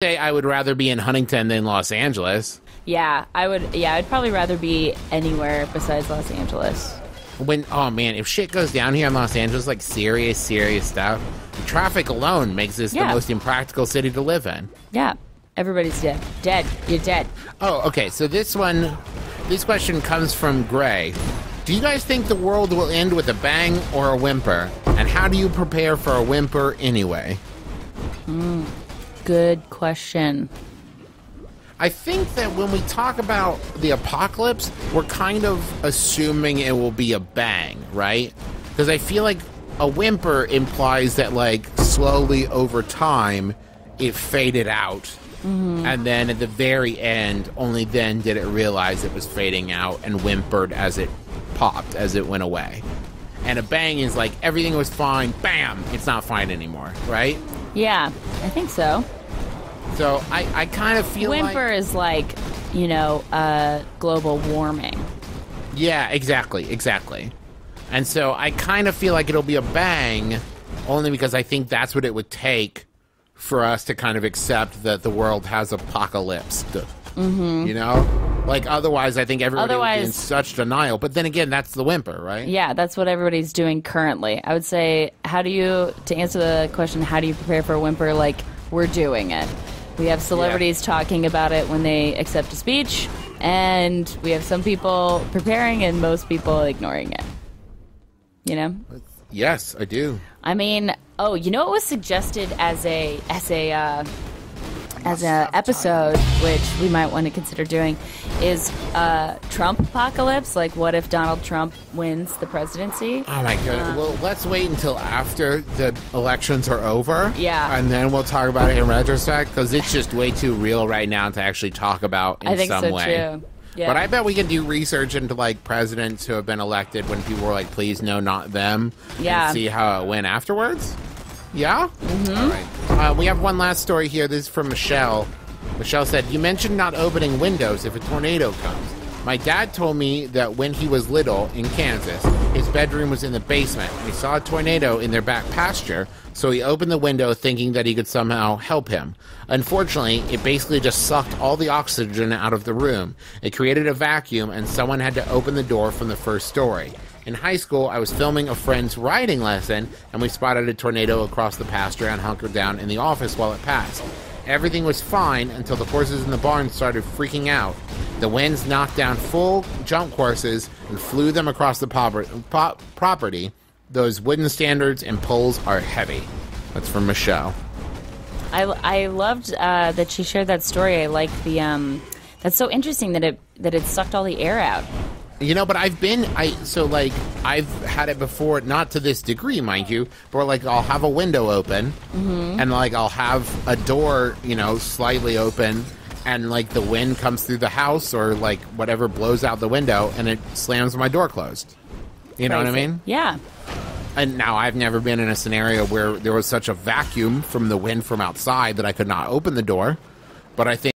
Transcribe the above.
say I would rather be in Huntington than Los Angeles. Yeah, I would. Yeah, I'd probably rather be anywhere besides Los Angeles. When oh man, if shit goes down here in Los Angeles, like serious, serious stuff, traffic alone makes this Yeah. the most impractical city to live in. Yeah, everybody's dead. Dead. You're dead. Oh, okay. So this one, this question comes from Gray. Do you guys think the world will end with a bang or a whimper? And how do you prepare for a whimper anyway? Hmm. Good question. I think that when we talk about the apocalypse, we're kind of assuming it will be a bang, right? Because I feel like a whimper implies that, like, slowly over time, it faded out. Mm-hmm. And then at the very end, only then did it realize it was fading out and whimpered as it popped, as it went away. And a bang is like everything was fine, bam, it's not fine anymore, right? Yeah, I think so. So I, I kind of feel like. Whimper is like, you know, uh, global warming. Yeah, exactly, exactly. And so I kind of feel like it'll be a bang, only because I think that's what it would take for us to kind of accept that the world has apocalypse. Mm-hmm. You know, like otherwise, I think everybody would be in such denial. But then again, that's the whimper, right? Yeah, that's what everybody's doing currently. I would say, how do you, to answer the question, how do you prepare for a whimper? Like, we're doing it. We have celebrities talking about it when they accept a speech, and we have some people preparing and most people ignoring it. You know? Yes, I do. I mean, oh, you know what was suggested as a as a uh, as an episode, which we might want to consider doing, is uh, Trump apocalypse. Like, what if Donald Trump wins the presidency? Oh my god. well, let's wait until after the elections are over. Yeah. And then we'll talk about it in retrospect because it's just way too real right now to actually talk about in I think some so way. too. Yeah. But I bet we can do research into like presidents who have been elected when people were like, please no, not them. Yeah. And see how it went afterwards. Yeah? Mm-hmm. All right. Uh, we have one last story here. This is from Michelle. Michelle said, You mentioned not opening windows if a tornado comes. My dad told me that when he was little in Kansas, his bedroom was in the basement. He saw a tornado in their back pasture, so he opened the window thinking that he could somehow help him. Unfortunately, it basically just sucked all the oxygen out of the room. It created a vacuum, and someone had to open the door from the first story. In high school, I was filming a friend's riding lesson, and we spotted a tornado across the pasture and hunkered down in the office while it passed. Everything was fine until the horses in the barn started freaking out. The winds knocked down full jump horses and flew them across the property. Those wooden standards and poles are heavy. That's from Michelle. I, I loved uh, that she shared that story. I like the um, that's so interesting that it that it sucked all the air out. You know, but I've been I so like I've had it before, not to this degree, mind you, but like I'll have a window open, mm-hmm. and like I'll have a door, you know, slightly open, and like the wind comes through the house or like whatever blows out the window, and it slams my door closed. You know what I mean? Yeah. And now I've never been in a scenario where there was such a vacuum from the wind from outside that I could not open the door, but I think.